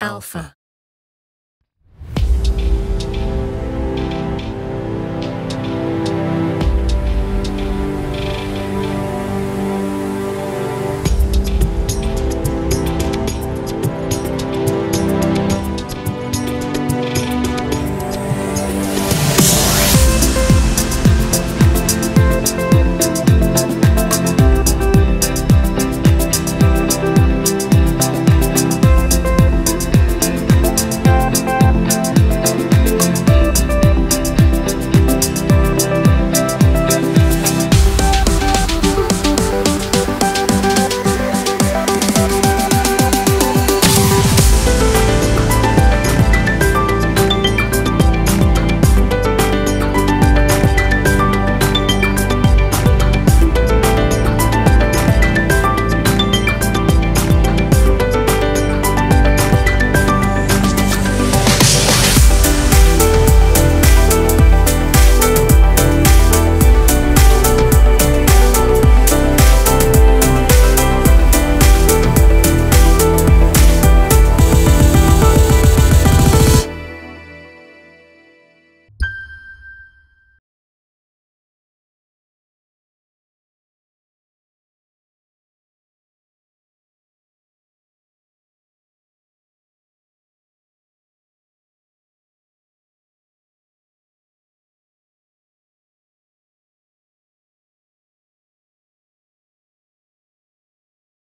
Alpha.